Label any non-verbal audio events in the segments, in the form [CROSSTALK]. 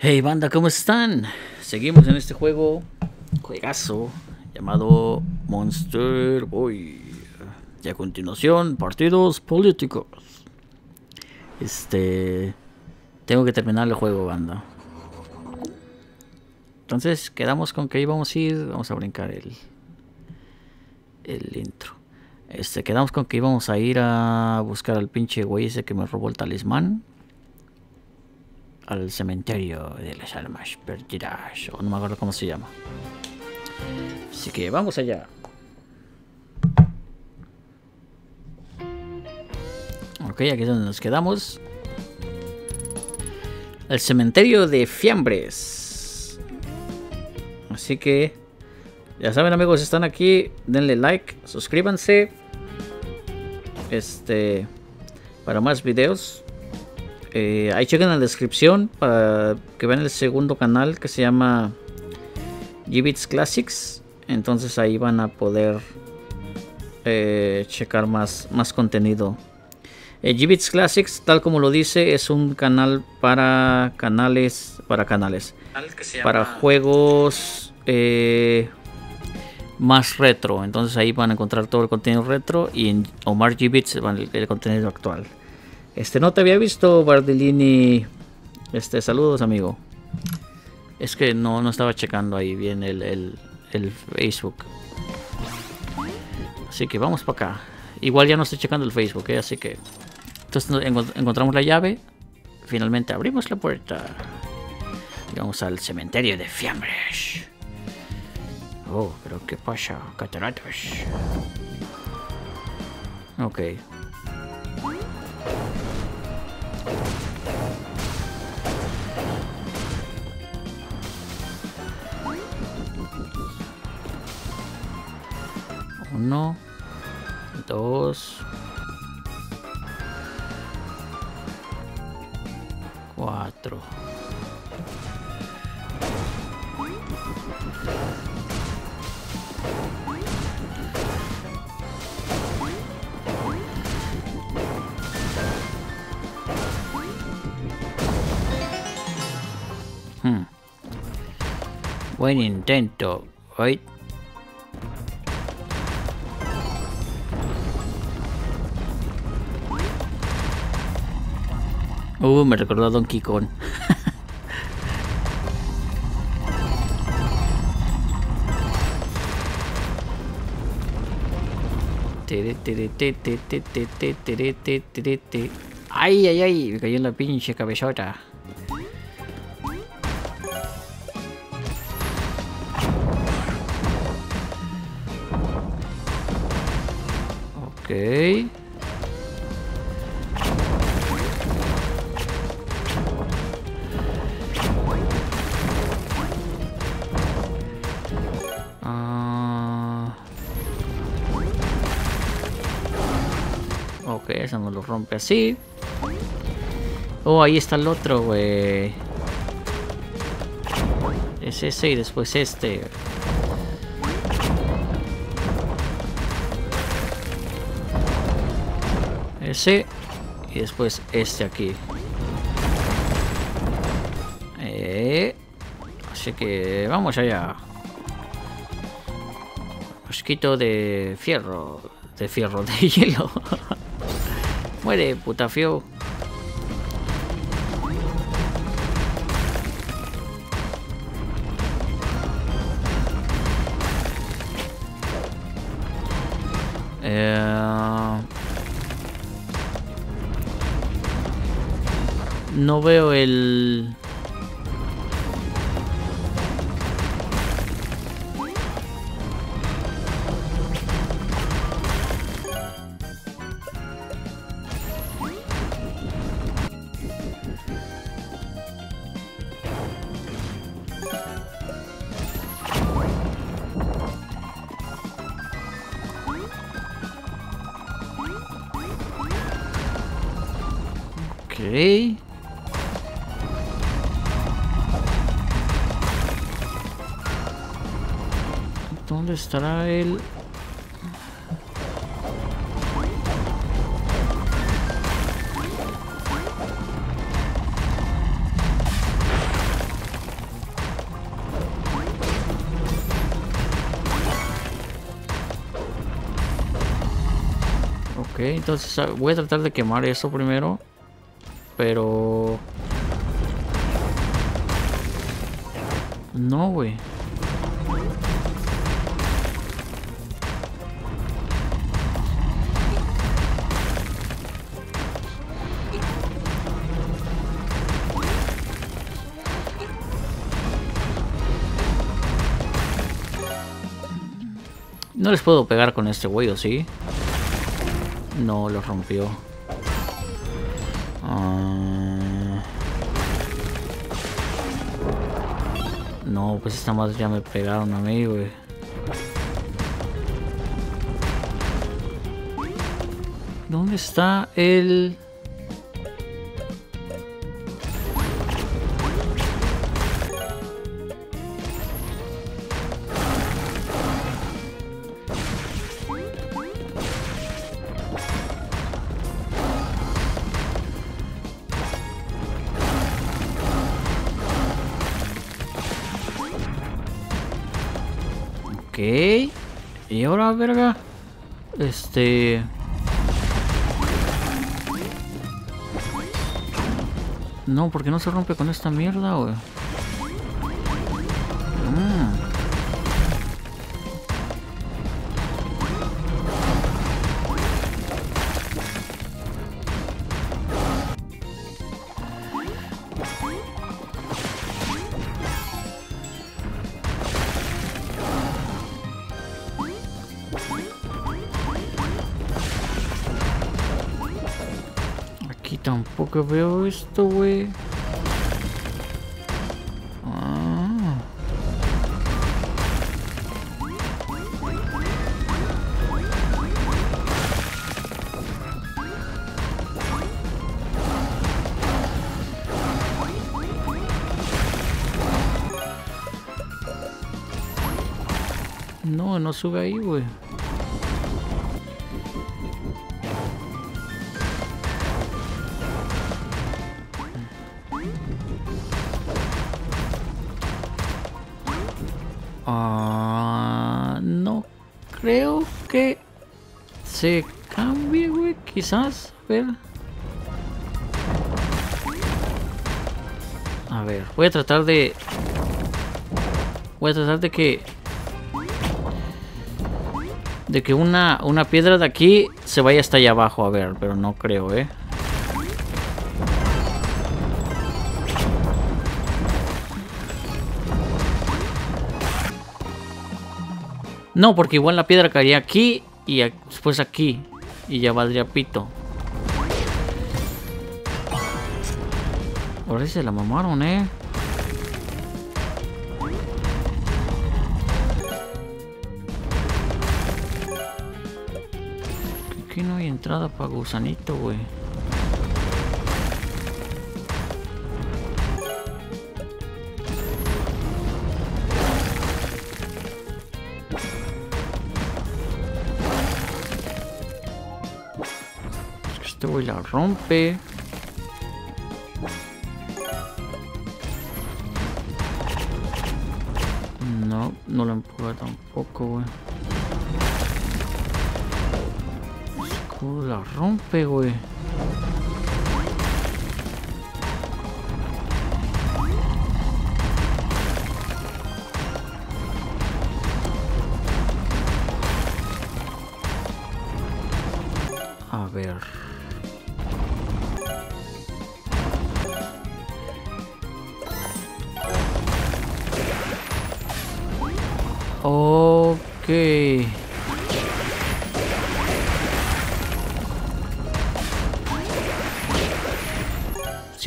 Hey banda, ¿cómo están? Seguimos en este juego, juegazo, llamado Monster Boy. Y a continuación, partidos políticos. Este... Tengo que terminar el juego, banda. Entonces, quedamos con que íbamos a ir... Vamos a brincar el... El intro. Este, quedamos con que íbamos a ir a buscar al pinche güey ese que me robó el talismán al cementerio de las almas perdidas, o no me acuerdo cómo se llama. Así que vamos allá. Ok, aquí es donde nos quedamos. El cementerio de Fiambres. Así que, ya saben amigos, están aquí, denle like, suscríbanse. Este, para más videos. Eh, ahí chequen en la descripción para que vean el segundo canal que se llama Gbits Classics. Entonces ahí van a poder eh, checar más, más contenido. Eh, Gbits Classics, tal como lo dice, es un canal para canales, para canales, para juegos eh, más retro. Entonces ahí van a encontrar todo el contenido retro y en Omar Gbits el, el contenido actual. Este, no te había visto, Bardellini. Este, saludos, amigo. Es que no, no estaba checando ahí bien el, el, Facebook. Así que vamos para acá. Igual ya no estoy checando el Facebook, ¿eh? así que... Entonces encontramos la llave. Finalmente abrimos la puerta. Vamos al cementerio de Fiambres. Oh, pero ¿qué pasa? Cataratas. Ok. Uno, dos, cuatro. Hmm. Buen intento, right? Uh, me recordó a Donkey Kong. Ay, ay, ay, me cayó en la pinche cabezota. Ok. Rompe así. Oh, ahí está el otro, güey. Es ese y después este. Ese y después este aquí. Eh, así que vamos allá. Mosquito de fierro. De fierro, de [LAUGHS] hielo. Muere, puta fio. Eh, no veo el... Ok. ¿Dónde estará el...? Ok, entonces ah, voy a tratar de quemar eso primero. Pero... No, güey. No les puedo pegar con este güey, ¿o sí? No, lo rompió. Pues esta más ya me pegaron a mí, güey. ¿Dónde está el...? No, porque no se rompe con esta mierda, güey. tampoco veo esto, güey. Ah. No, no sube ahí, güey. A ver. A ver, voy a tratar de... Voy a tratar de que... De que una, una piedra de aquí se vaya hasta allá abajo, a ver, pero no creo, ¿eh? No, porque igual la piedra caería aquí y después aquí. Y ya valdría pito. Ahora se la mamaron, eh. Aquí no hay entrada para gusanito, güey. Y la rompe. No, no la empuja tampoco, güey. la rompe, güey.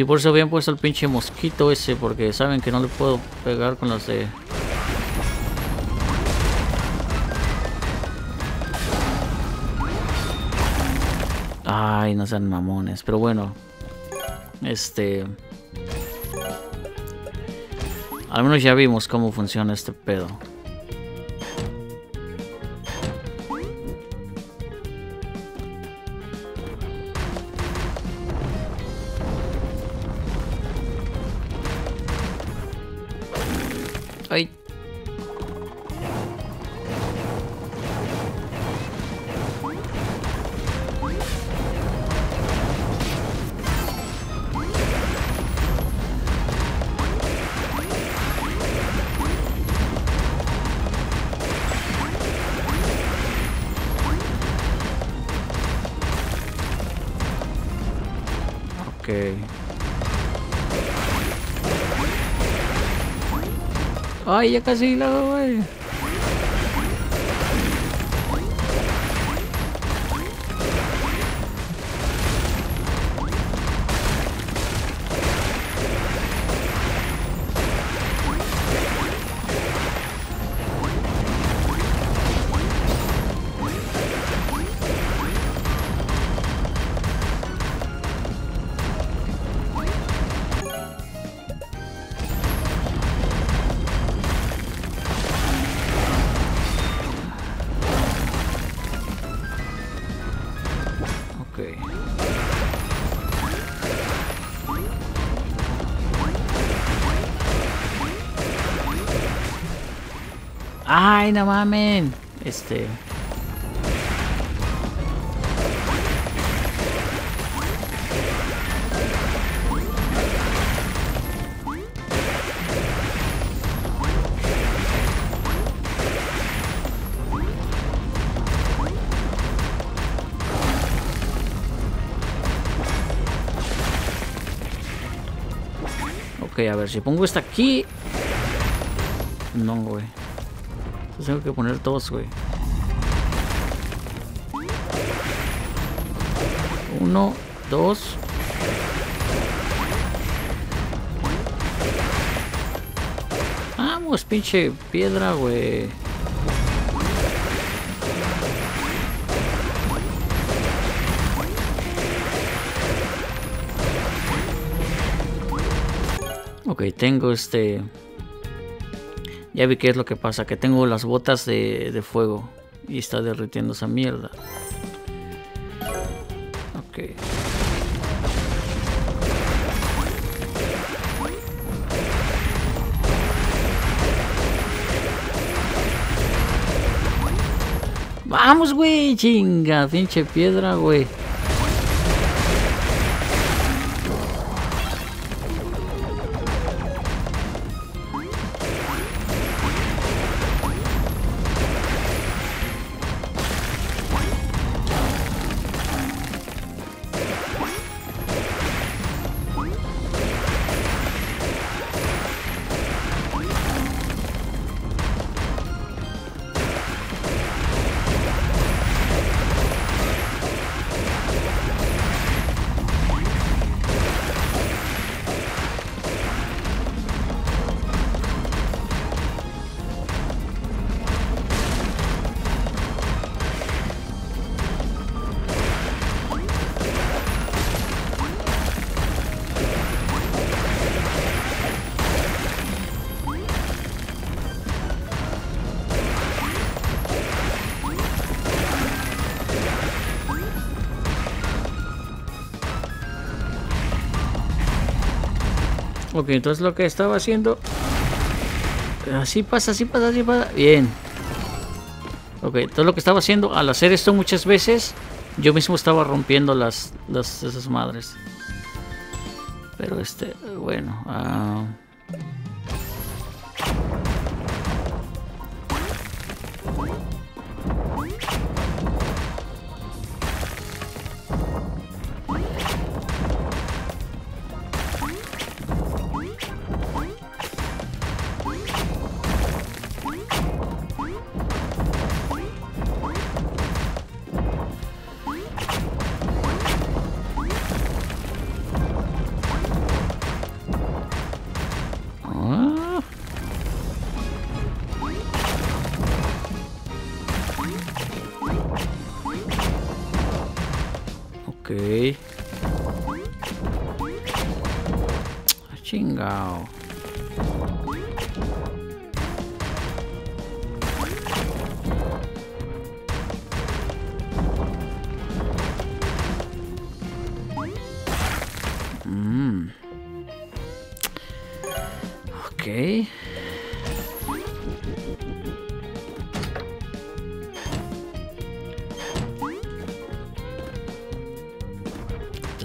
Si por eso habían puesto el pinche mosquito ese, porque saben que no le puedo pegar con las de... Ay, no sean mamones, pero bueno. Este... Al menos ya vimos cómo funciona este pedo. Ay, ya casi la güey. Ay, no mamen. Este. A ver, si pongo esta aquí... No, güey. Tengo que poner dos, güey. Uno, dos. Vamos, pinche piedra, güey. Ok, tengo este... Ya vi qué es lo que pasa, que tengo las botas de, de fuego y está derritiendo esa mierda. Ok. Vamos, güey, chinga, pinche piedra, güey. Ok, entonces lo que estaba haciendo... Así pasa, así pasa, así pasa. Bien. Ok, todo lo que estaba haciendo al hacer esto muchas veces, yo mismo estaba rompiendo las, las esas madres. Pero este, bueno. Uh...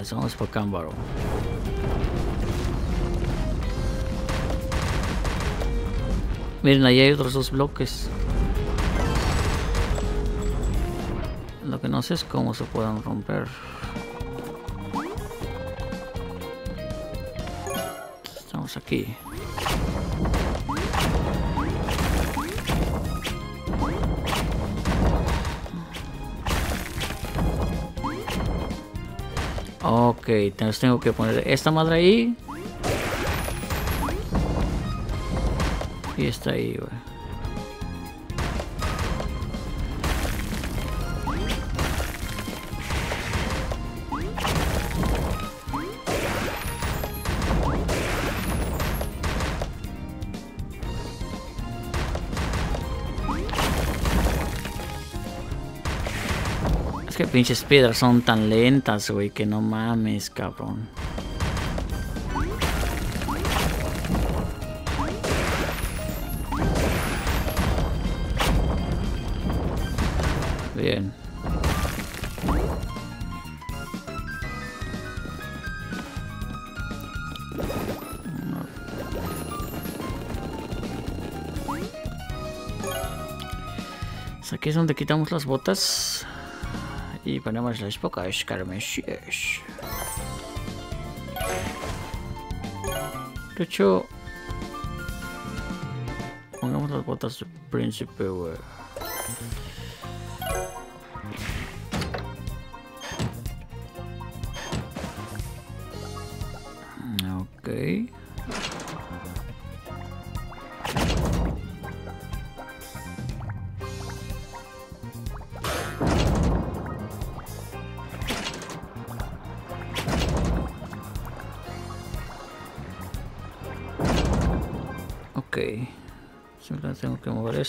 Entonces vamos por Cámbaro. Miren, ahí hay otros dos bloques. Lo que no sé es cómo se puedan romper. Estamos aquí. Ok, entonces tengo que poner esta madre ahí. Y está ahí, güey. Pinches piedras son tan lentas, güey, que no mames, cabrón. Bien. Pues Aquí es donde quitamos las botas y ponemos las pocas carmesíes. De hecho, pongamos las botas de príncipe.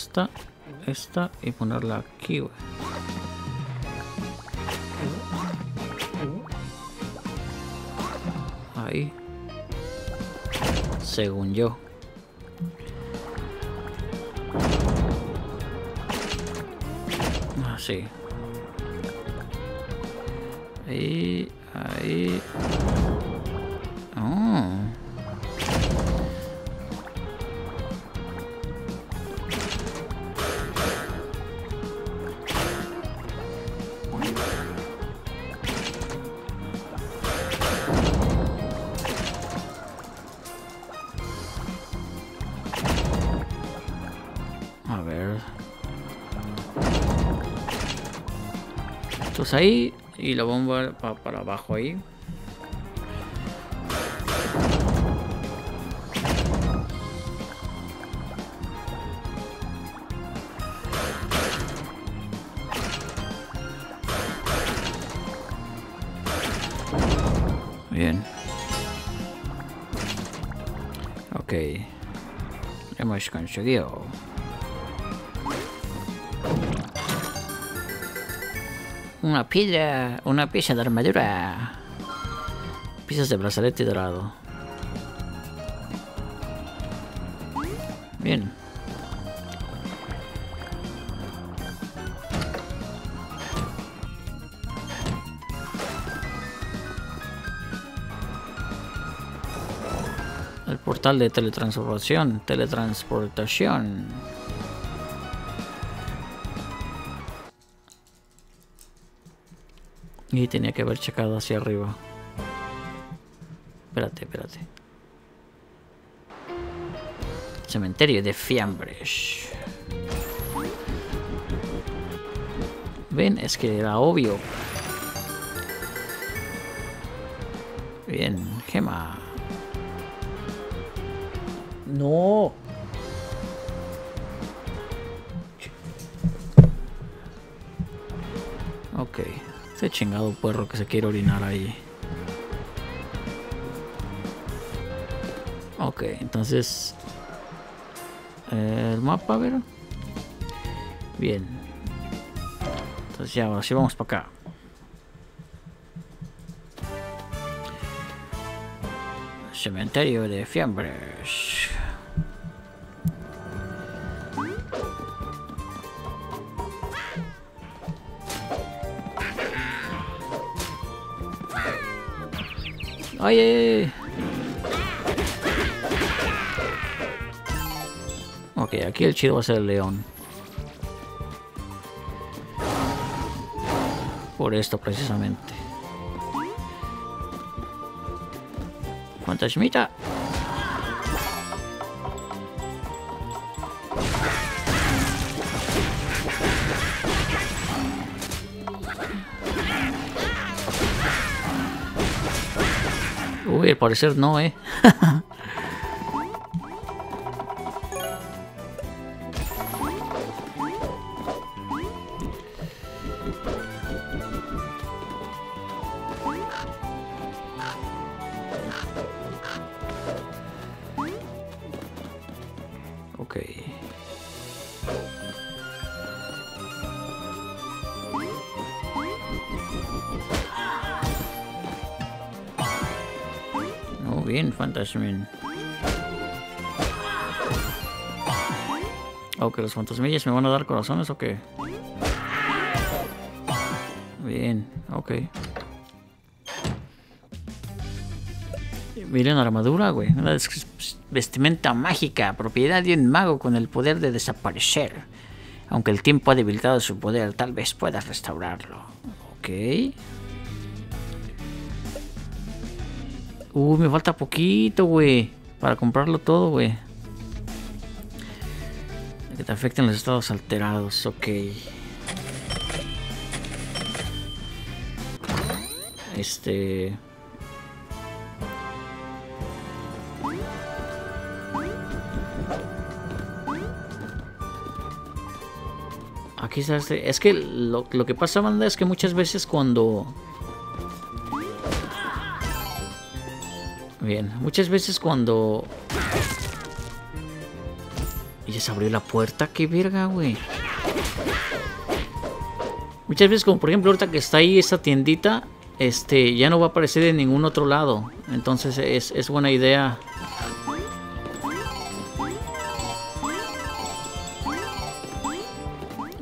Esta, esta y ponerla aquí, güey. Ahí. Según yo. Así. Ahí, ahí. Para abajo ahí. Bien. Ok. Hemos conseguido. Una piedra, una pieza de armadura. Piezas de brazalete dorado. Bien. El portal de teletransportación, teletransportación. Y tenía que haber checado hacia arriba. Espérate, espérate. Cementerio de fiambres. Ven, es que era obvio. Bien, gema. No. Ok. Ese chingado puerro que se quiere orinar ahí. Ok, entonces... eh, el mapa, a ver. Bien. Entonces ya, ahora sí vamos para acá. Cementerio de fiambres. ¡Ay, ay, ay! Ok, aquí el chido va a ser el león. Por esto precisamente. Fantasmita. Parecer no, eh. Fantasmin. Ok, los fantasmillas me van a dar corazones o qué? Bien, ok. Miren la armadura, güey. Una vestimenta mágica, propiedad de un mago con el poder de desaparecer. Aunque el tiempo ha debilitado su poder, tal vez puedas restaurarlo. Ok. Uy, me falta poquito, güey. Para comprarlo todo, güey. Que te afecten los estados alterados, ok. Este... Aquí está este. Es que lo, lo que pasa, banda, es que muchas veces cuando Bien, muchas veces cuando... Ya se abrió la puerta, qué verga, güey. Muchas veces, como por ejemplo ahorita que está ahí esa tiendita, este, ya no va a aparecer en ningún otro lado. Entonces es, es buena idea.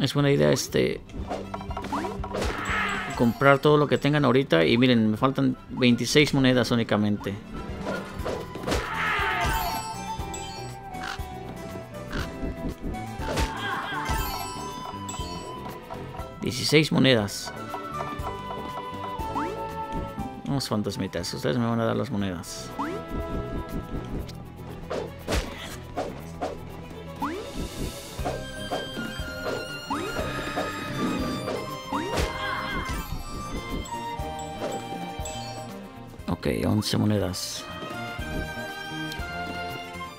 Es buena idea este comprar todo lo que tengan ahorita y miren, me faltan 26 monedas únicamente. 16 monedas. Unos fantasmitas. Ustedes me van a dar las monedas. Ok, 11 monedas.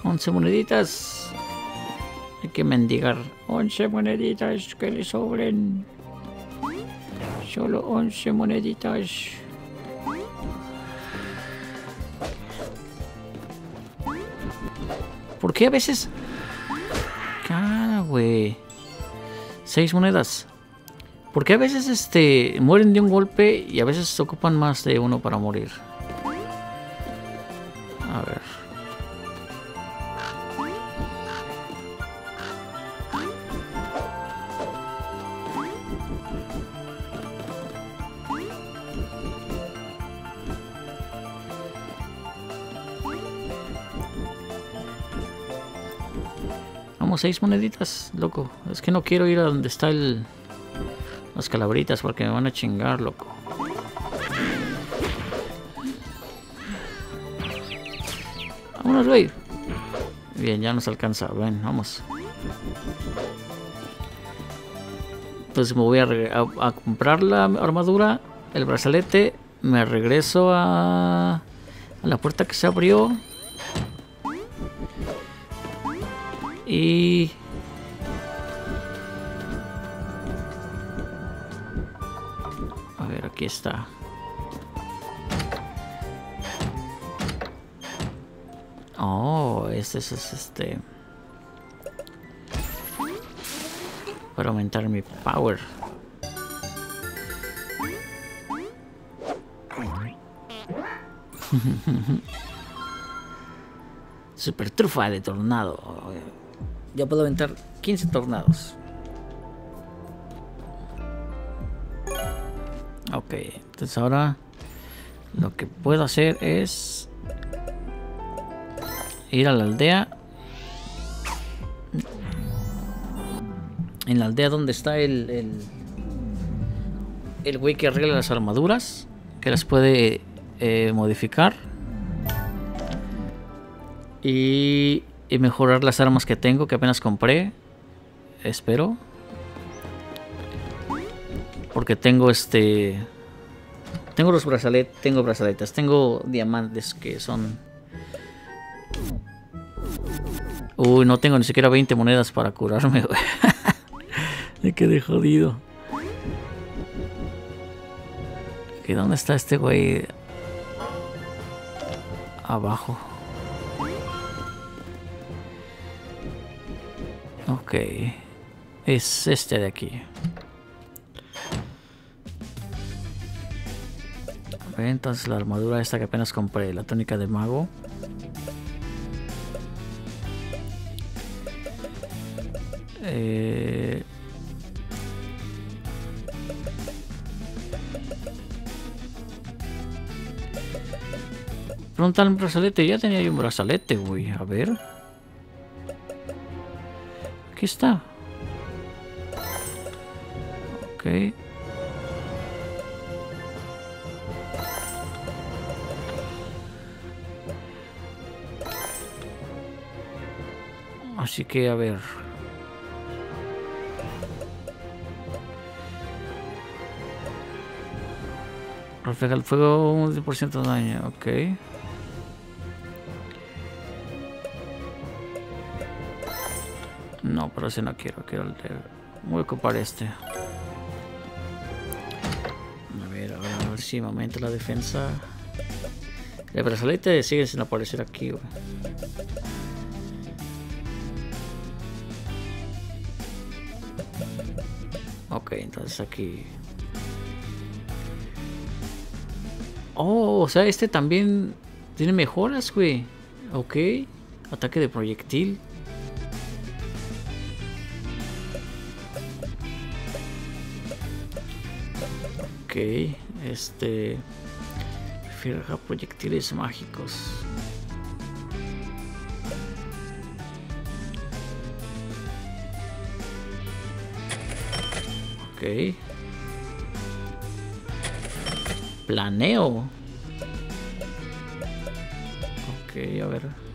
11 moneditas. Hay que mendigar 11 moneditas que le sobren. Solo 11 moneditas. ¿Por qué a veces? Cara, güey. Seis monedas. ¿Por qué a veces este mueren de un golpe y a veces ocupan más de uno para morir? Seis moneditas, loco. Es que no quiero ir a donde está el... Las calabritas porque me van a chingar, loco. Vámonos, güey. Bien, ya nos alcanza. Ven, vamos. Entonces me voy a, a, comprar la armadura, el brazalete. Me regreso a, a la puerta que se abrió. Y... A ver, aquí está. Oh, este es este... Para aumentar mi power. [LAUGHS] Super trufa de tornado ya puedo aventar 15 tornados. Ok, entonces ahora lo que puedo hacer es ir a la aldea. En la aldea donde está el, el, el güey que arregla las armaduras, que las puede eh, modificar. Y y mejorar las armas que tengo que apenas compré. Espero. Porque tengo este... Tengo los brazaletes, tengo brazaletes, tengo diamantes que son... Uy, no tengo ni siquiera 20 monedas para curarme, [LAUGHS] güey. Me quedé jodido. ¿Y dónde está este güey? Abajo. Ok. Es este de aquí. entonces la armadura esta que apenas compré, la tónica de mago. Eh... Preguntar un brazalete, ya tenía yo un brazalete, güey. A ver. Aquí está. Ok. Así que a ver. Refleja el fuego un 10% de daño, ok. Pero no quiero, quiero el de... Voy a ocupar este. A ver, ahora a ver si me aumenta la defensa. El brazalete sigue sin aparecer aquí, güey. Ok, entonces aquí... Oh, o sea, este también tiene mejoras, güey. Ok. Ataque de proyectil. Este... Firja proyectiles mágicos. Ok. Planeo. Ok, a ver.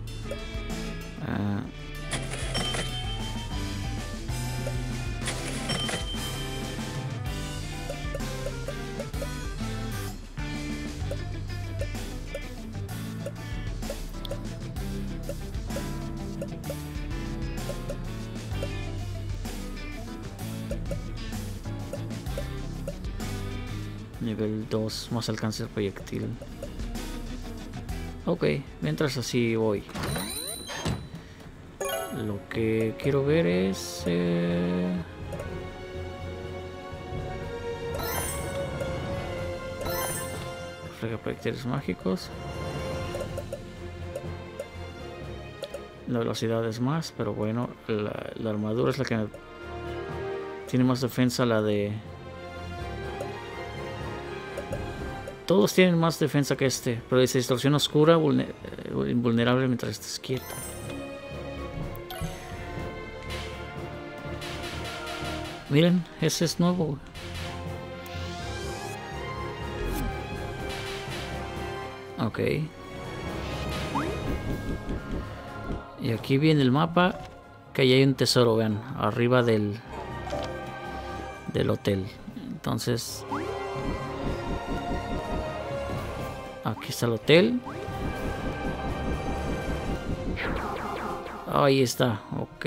Nivel 2, más alcance del proyectil. Ok, mientras así voy. Lo que quiero ver es... Eh... Proyectiles mágicos. La velocidad es más, pero bueno, la, la armadura es la que tiene más defensa, la de... Todos tienen más defensa que este, pero dice distorsión oscura, vulner eh, invulnerable mientras estés quieto. Miren, ese es nuevo. Ok. Y aquí viene el mapa, que ahí hay un tesoro, vean, arriba del, del hotel. Entonces, está el hotel. Ahí está, ok.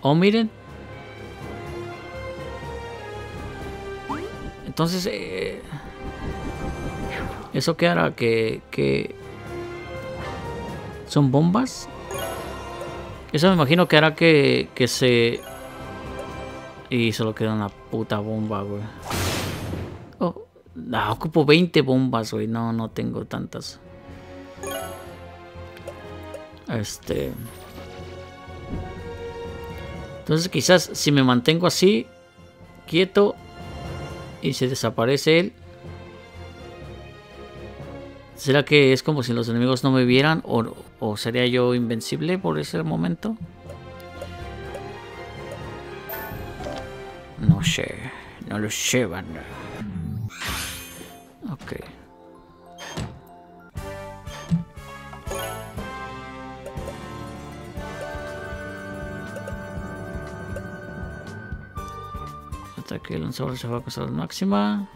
Oh, miren. Entonces, eh, ¿eso qué hará? ¿Que, que son bombas? Eso me imagino que hará que, que se y solo queda una puta bomba, güey. Oh, ocupo 20 bombas, güey. No, no tengo tantas. Este... Entonces quizás si me mantengo así, quieto, y se desaparece él, ¿será que es como si los enemigos no me vieran o, o sería yo invencible por ese momento? No sé, no lo sé, banda. Ok. Ataque lanzador se va a costar máxima.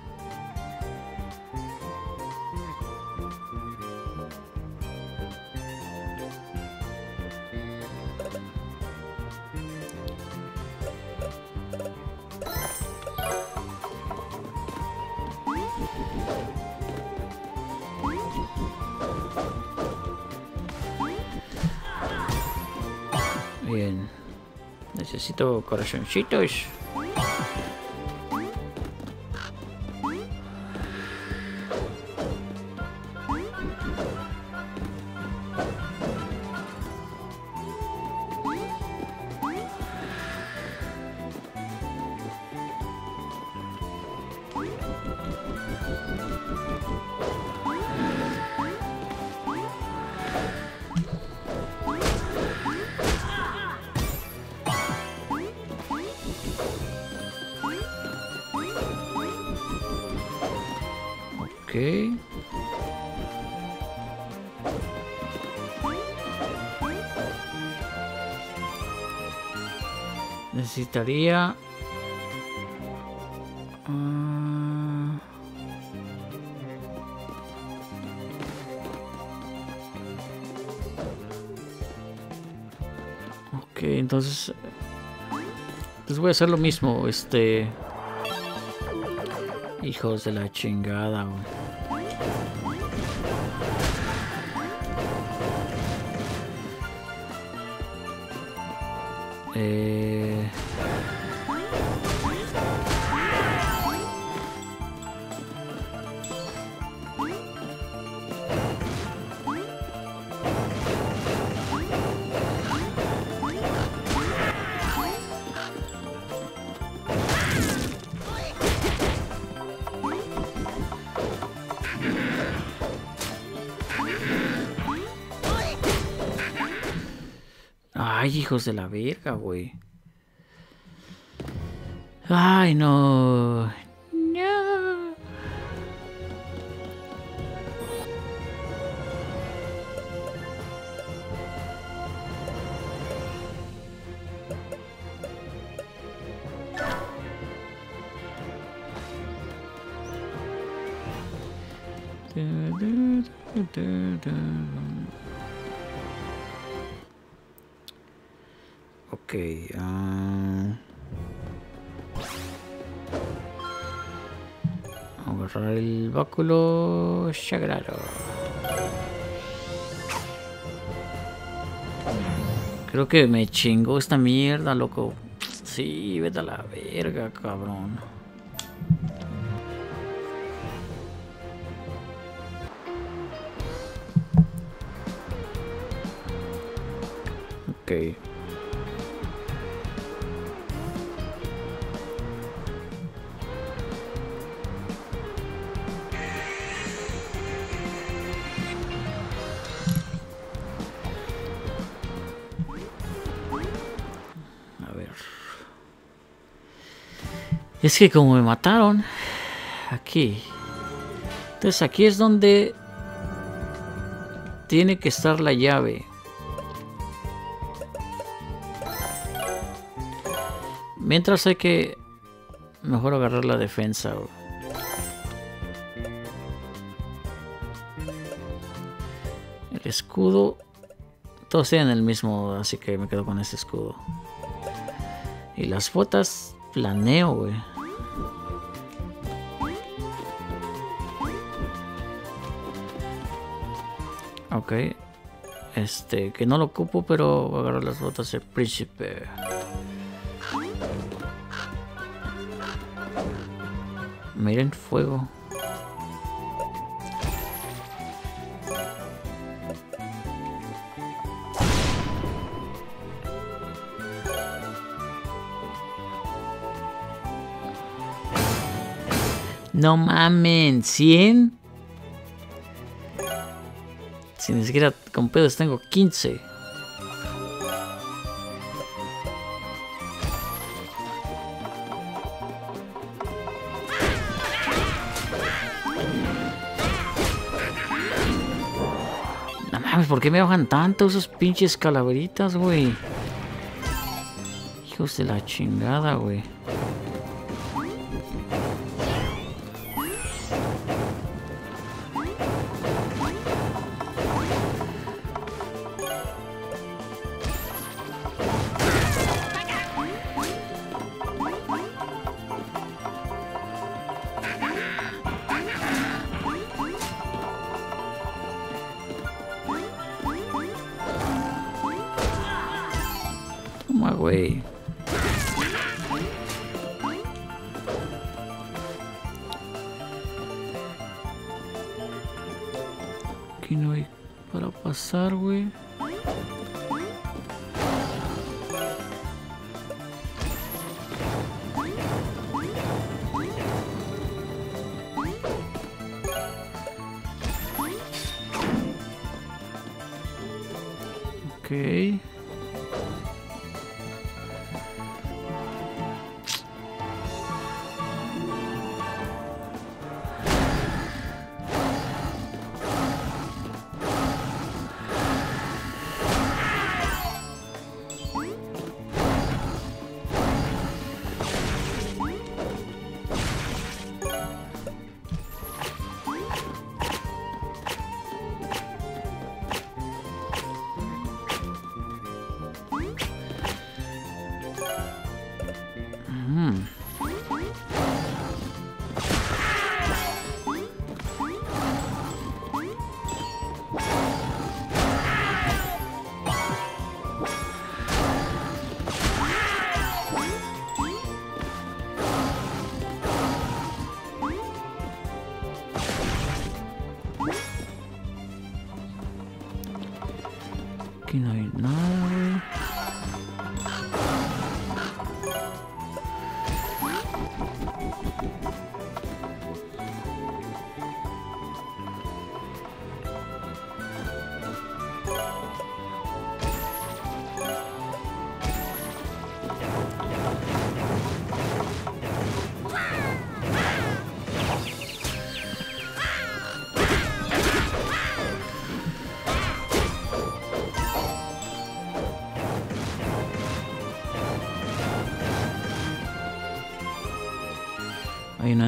Ok. Necesitaría... ah, Ok, entonces... Les voy a hacer lo mismo, este... Hijos de la chingada, güey. Ay, hijos de la verga, güey. Ay, no. No. Ok. ah. Agarrar el báculo sagrado. Creo que me chingó esta mierda, loco. Sí, vete a la verga, cabrón. Ok. Es que como me mataron aquí. Entonces aquí es donde tiene que estar la llave. Mientras hay que mejor agarrar la defensa. El escudo. Todos tienen el mismo, así que me quedo con ese escudo. Y las botas planeo, güey. Ok. Este, que no lo ocupo, pero voy a agarrar las botas del príncipe. Miren fuego. No mamen, 100. Si ni siquiera con pedos tengo 15. No mames, ¿por qué me bajan tanto esos pinches calaveritas, güey? Hijos de la chingada, güey.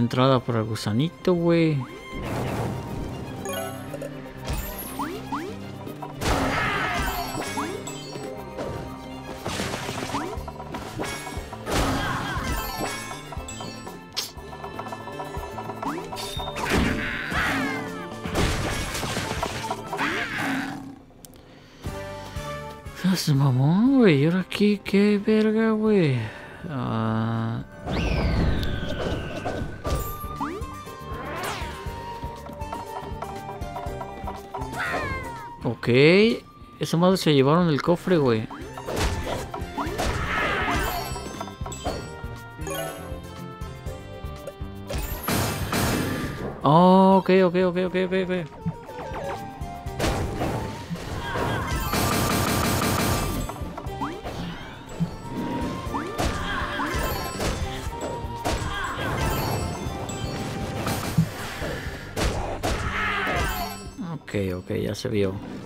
Entrada por el gusanito, güey. Ok. Esa madre se llevaron el cofre, güey. Oh, ok, ok, ok, ok, ok, ok. Ok, ok, ya se vio.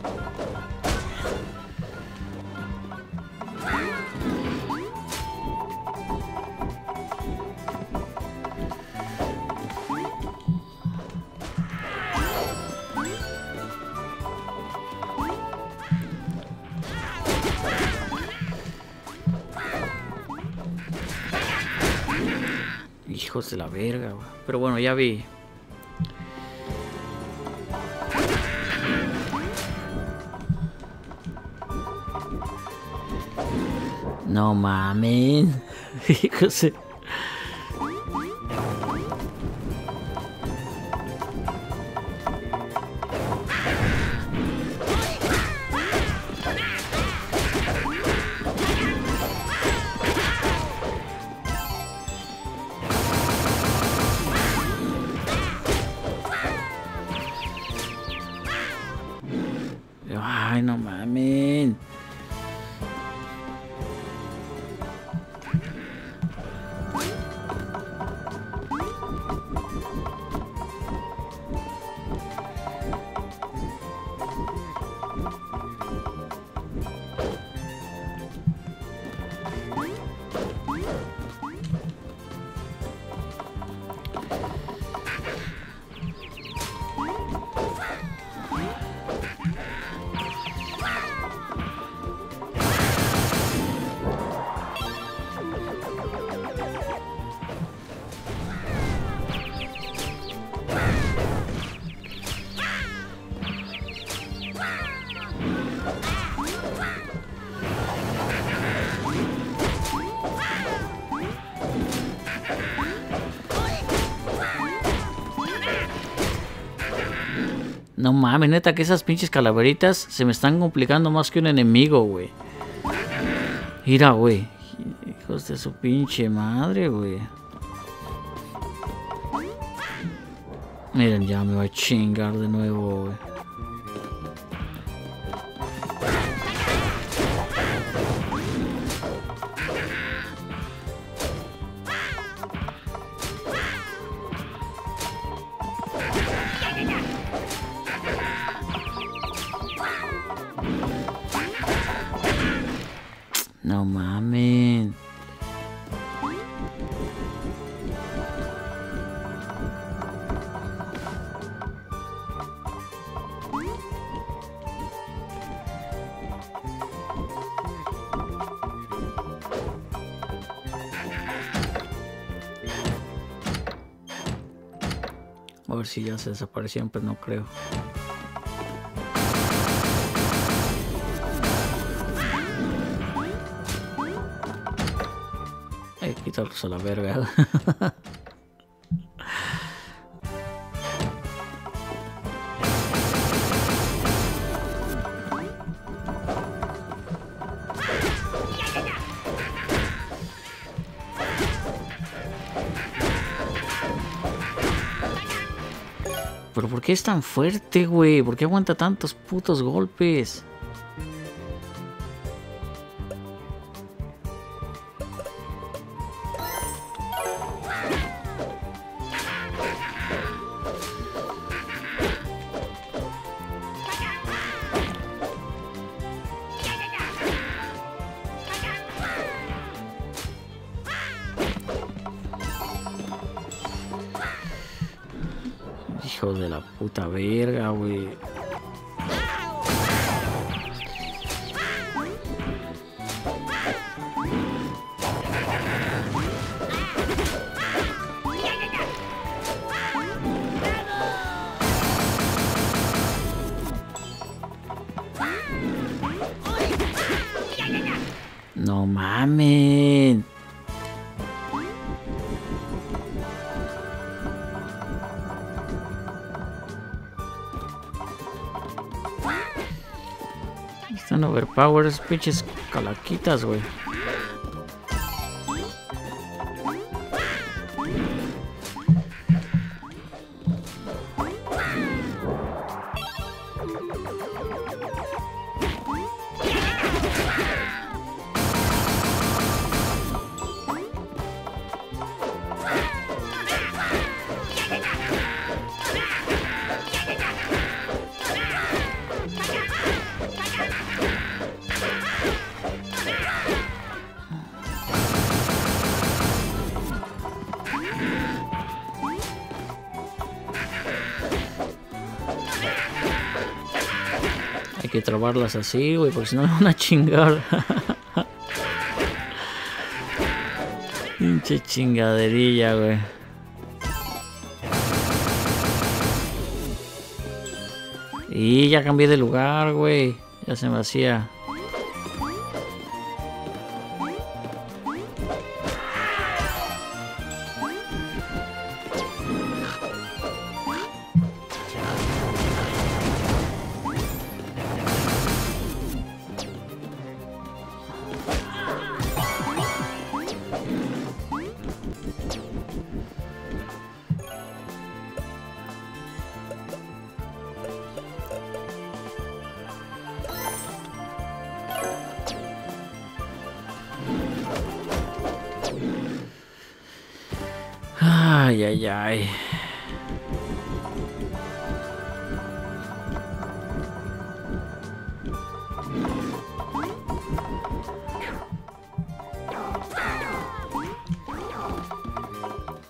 Pero bueno, ya vi. No mames. [LAUGHS] Hijos No mames, neta que esas pinches calaveritas se me están complicando más que un enemigo, güey. Mira, güey. Hijos de su pinche madre, güey. Miren, ya me va a chingar de nuevo, güey. Si ya se desaparecieron, pero no creo. Que quitarlos a la verga. [LAUGHS] es tan fuerte, güey? ¿Por qué aguanta tantos putos golpes? Esos pinches calaquitas, güey. Trabarlas así, güey, porque si no me van a chingar. [LAUGHS] Pinche chingaderilla, güey. Y ya cambié de lugar, güey. Ya se me hacía.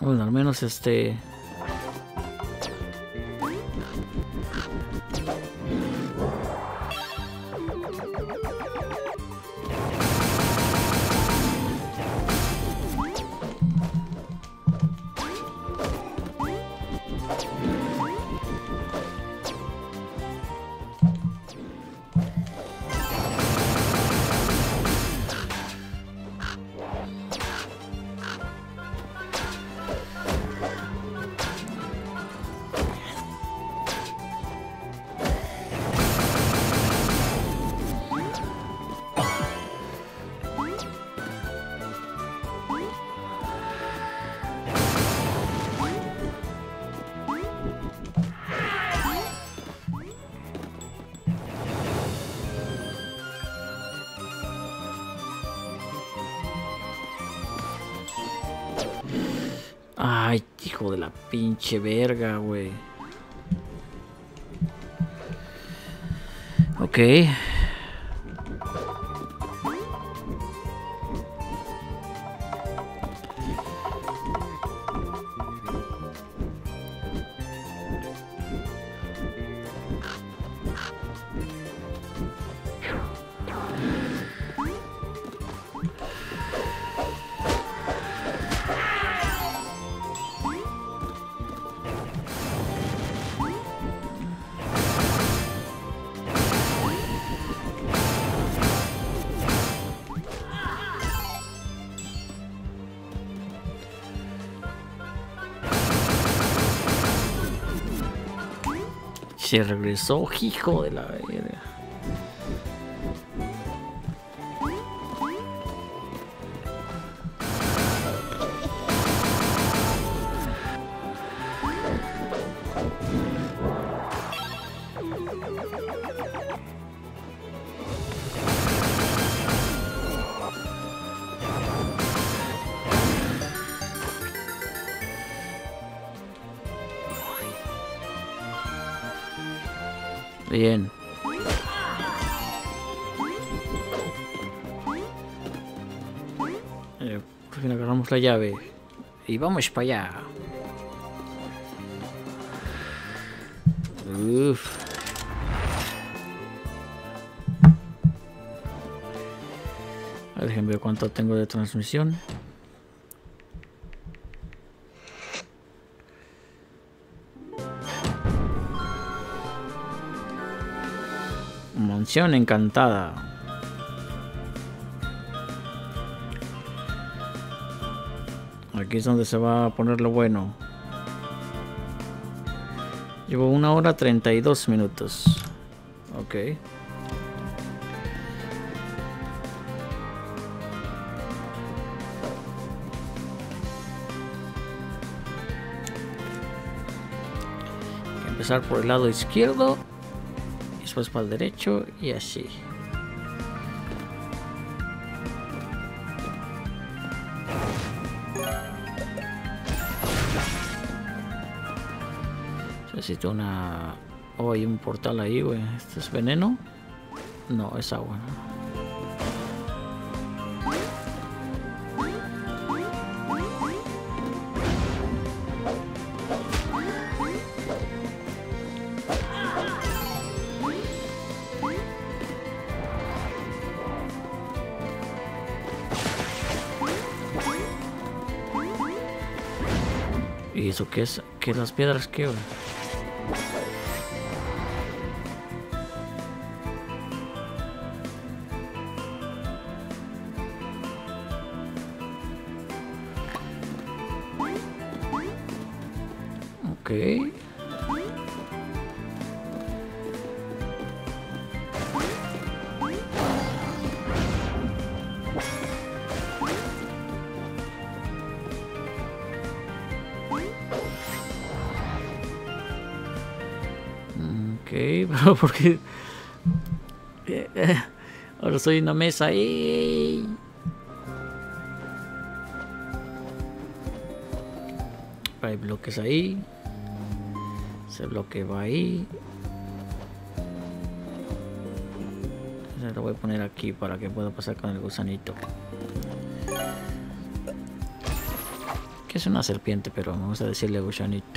Bueno, al menos este... pinche verga, güey. Ok. Se regresó, hijo de la Bien. Eh, por fin agarramos la llave. Y vamos para allá. Uf. Déjenme ver cuánto tengo de transmisión. Encantada. Aquí es donde se va a poner lo bueno. Llevo una hora 32 minutos. Ok. Empezar por el lado izquierdo después para el derecho y así. Necesito una... Oh, hay un portal ahí, güey. ¿Esto es veneno? No, es agua. ¿Y qué es? ¿Qué las piedras qué? güey? Ok. Ok, [LAUGHS] porque... Ahora soy una mesa ahí. Hay bloques ahí. Ese bloque va ahí. Se lo voy a poner aquí para que pueda pasar con el gusanito. Que es una serpiente, pero vamos a decirle gusanito.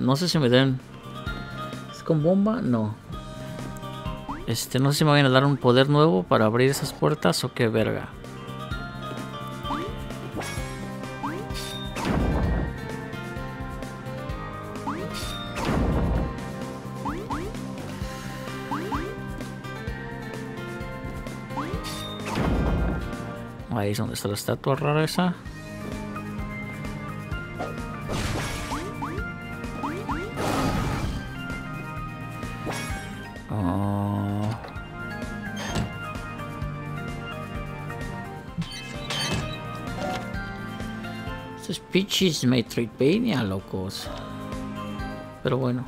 No sé si me den es con bomba, no. Este, no sé si me van a dar un poder nuevo para abrir esas puertas o qué verga. Ahí es donde está la estatua rara esa. Peaches Metroidvania, locos. Pero bueno.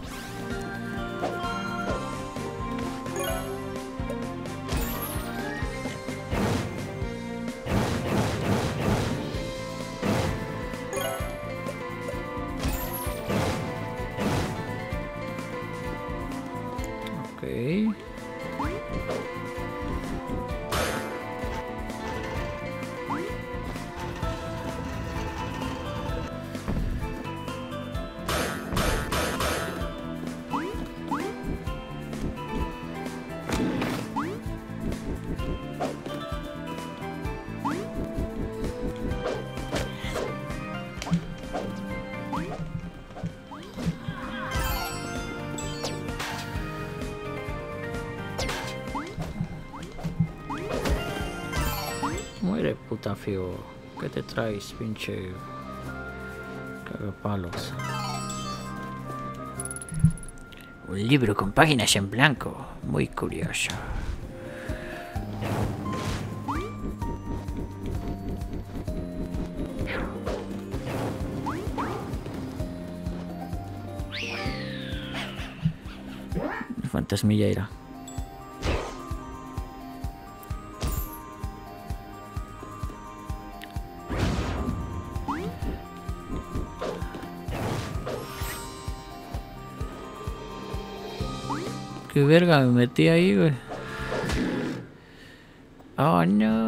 ¿Qué te traes, pinche cagapalos? Un libro con páginas en blanco. Muy curioso. Fantasmilla era. Verga me metí ahí, güey. Oh, no.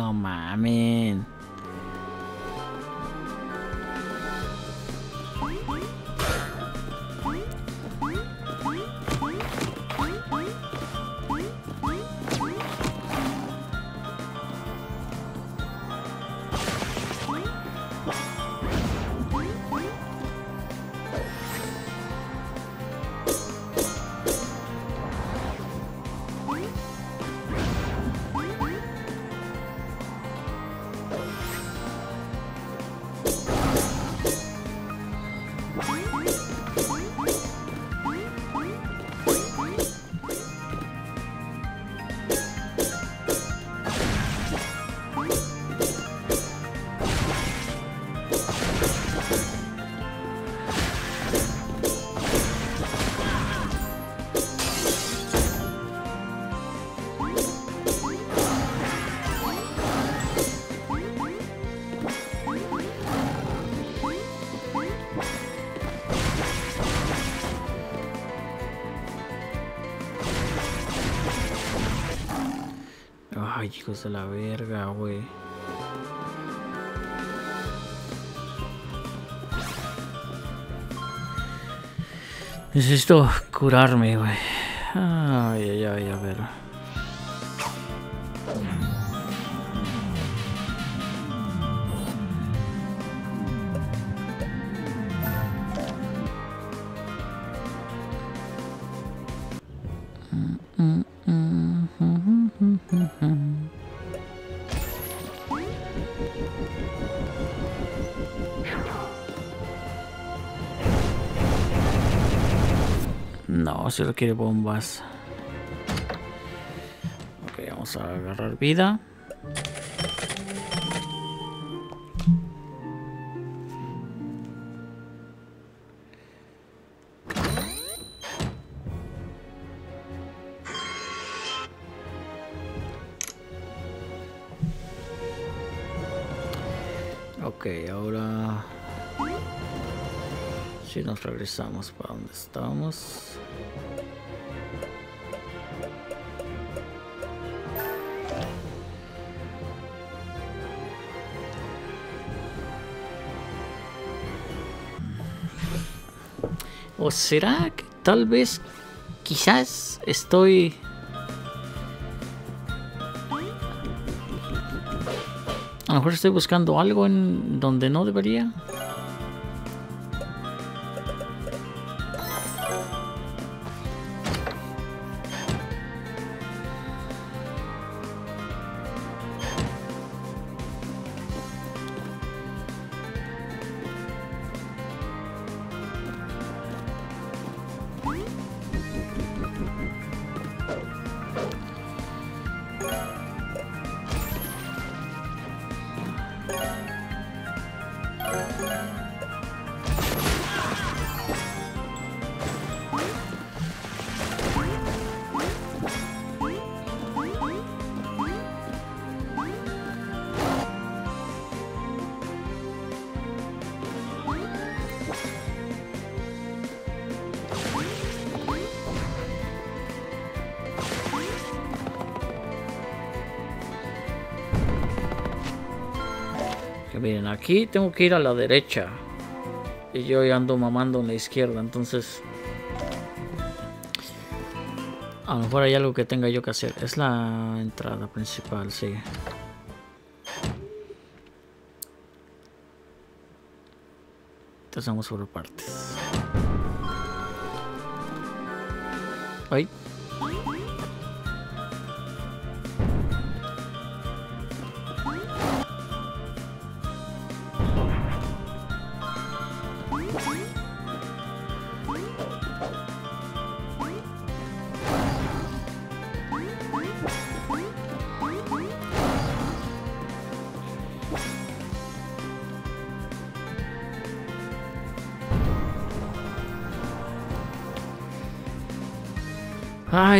น่อหมาแม่ Hijos de la verga, güey. Necesito curarme, güey. Ay, ay, ay, a ver. Mm, mm, No, si quiere bombas. Ok, vamos a agarrar vida. Ok, ahora... Si nos regresamos para donde estamos. ¿O será que tal vez, quizás estoy A lo mejor estoy buscando algo en donde no debería. Miren, aquí tengo que ir a la derecha. Y yo ando mamando en la izquierda, entonces... A lo mejor hay algo que tenga yo que hacer. Es la entrada principal, sí. Entonces vamos por partes.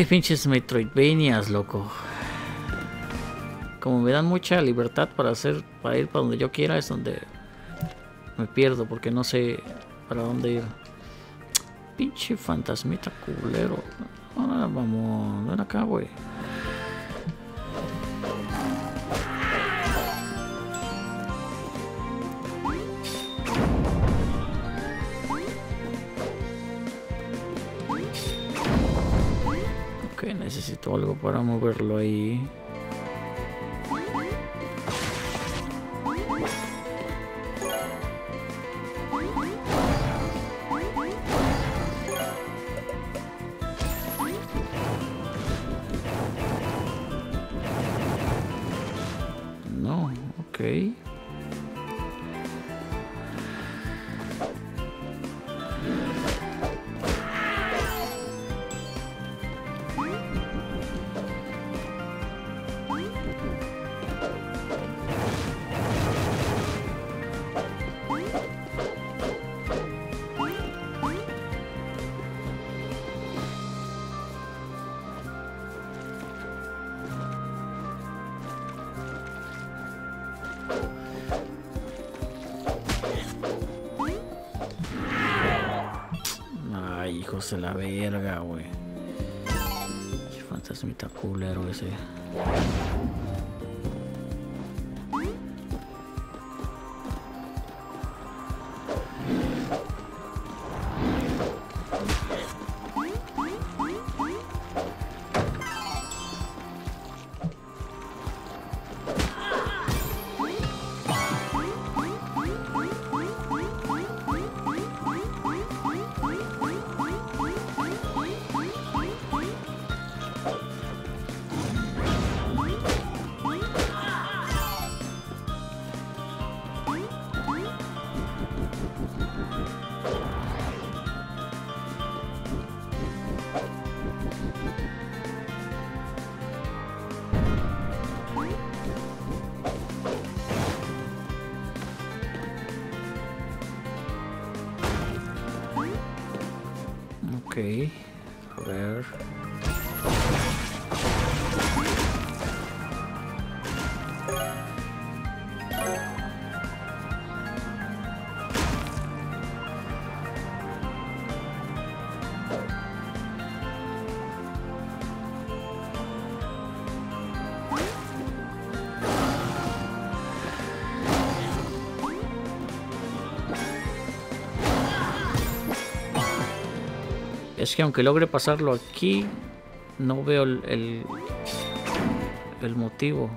Ay, pinches Metroidvanias, loco. Como me dan mucha libertad para hacer, para ir para donde yo quiera, es donde me pierdo porque no sé para dónde ir. Pinche fantasmita culero. Ahora vamos, ven acá, güey. Algo para moverlo ahí. De la verga, güey. Fantasmita culero ese. Es que aunque logre pasarlo aquí, no veo el, el, el motivo.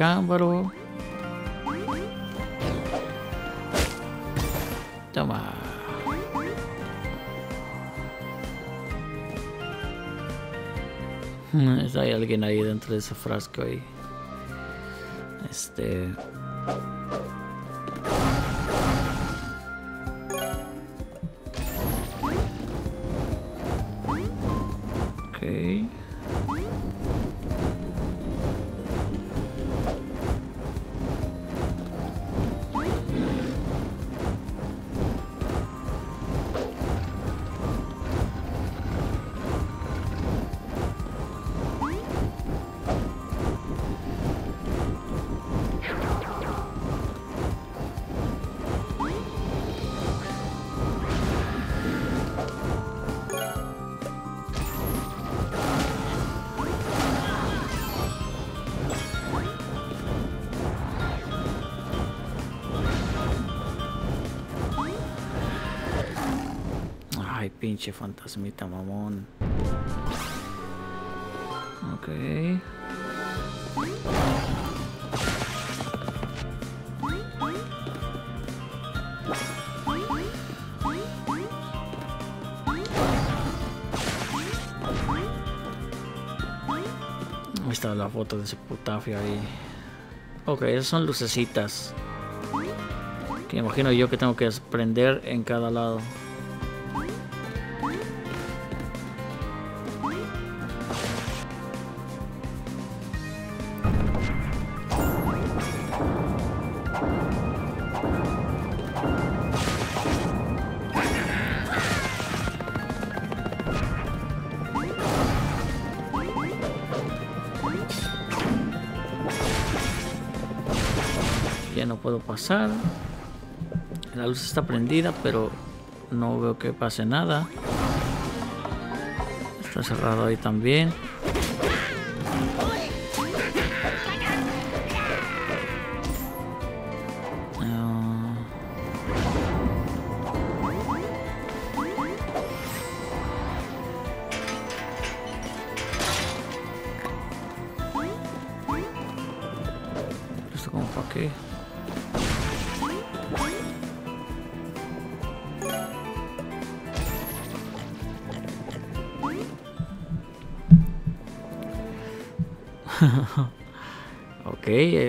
Vamos para acá, bro. Toma. [LAUGHS] Hay alguien ahí dentro de ese frasco ahí. Este. Pinche fantasmita mamón. Ok. Ahí está la foto de ese putafio ahí. Ok, esas son lucecitas. Que imagino yo que tengo que prender en cada lado. No puedo pasar. La luz está prendida, pero no veo que pase nada. Está cerrado ahí también.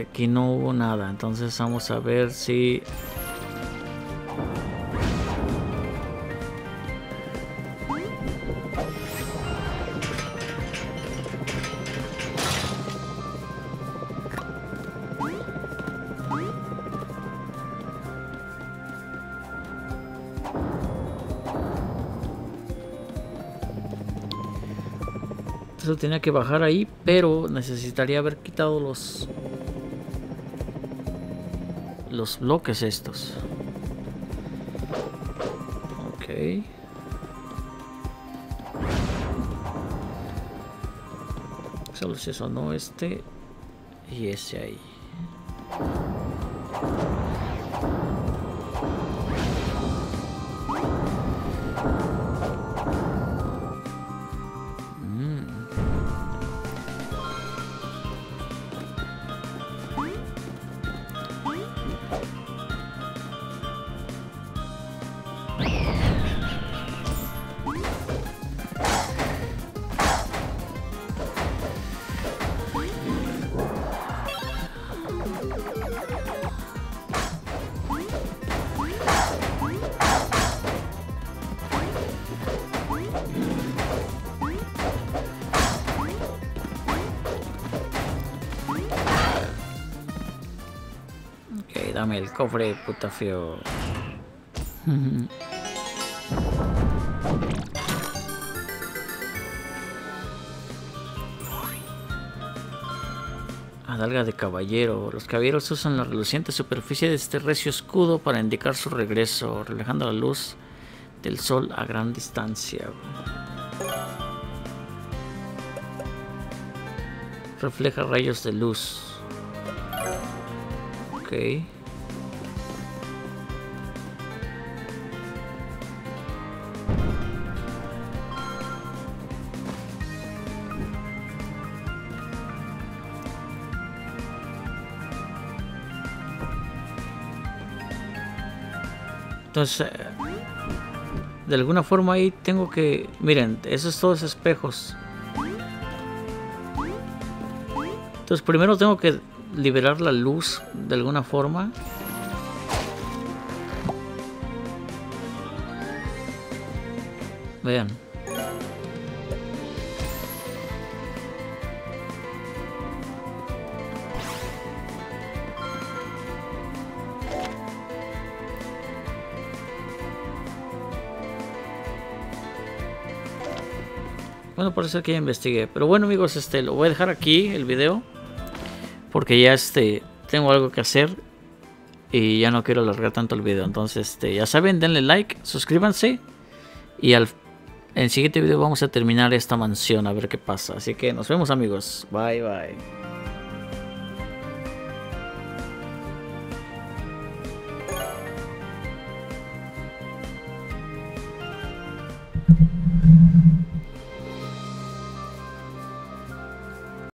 Aquí no hubo nada. Entonces vamos a ver si... Tenía que bajar ahí, pero necesitaría haber quitado los los bloques estos. Ok. Solo se sonó este y ese ahí. Dame el cofre, puta feo. [LAUGHS] Adalga de caballero. Los caballeros usan la reluciente superficie de este recio escudo para indicar su regreso, reflejando la luz del sol a gran distancia. Refleja rayos de luz. Ok. Eh, de alguna forma ahí tengo que... Miren, esos todos espejos. Entonces primero tengo que liberar la luz de alguna forma. Vean. Bueno, parece que ya investigué. Pero bueno amigos, este lo voy a dejar aquí el video. Porque ya este tengo algo que hacer. Y ya no quiero alargar tanto el video. Entonces, este, ya saben, denle like, suscríbanse. Y al en el siguiente video vamos a terminar esta mansión a ver qué pasa. Así que nos vemos amigos. Bye bye.